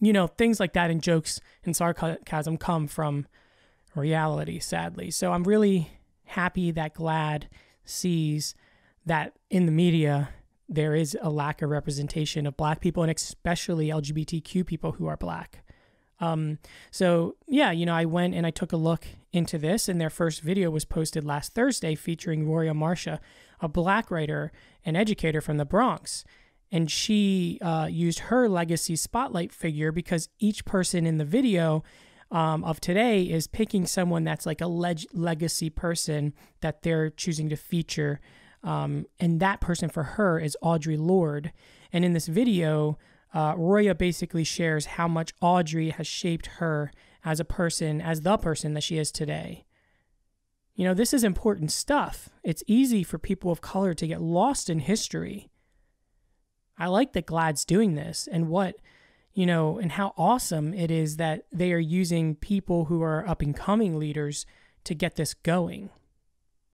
you know, things like that and jokes and sarcasm come from reality, sadly. So I'm really happy that GLAAD sees that in the media there is a lack of representation of black people and especially LGBTQ people who are black. Um, so yeah, you know, I went and I took a look into this, and their first video was posted last Thursday featuring Roya Marsha, a black writer and educator from the Bronx. And she uh, used her legacy spotlight figure because each person in the video um, of today is picking someone that's like a leg- legacy person that they're choosing to feature. Um, and that person for her is Audre Lorde. And in this video, uh, Roya basically shares how much Audre has shaped her as a person, as the person that she is today. You know, this is important stuff. It's easy for people of color to get lost in history. I like that GLAAD's doing this and what, you know, and how awesome it is that they are using people who are up and coming leaders to get this going.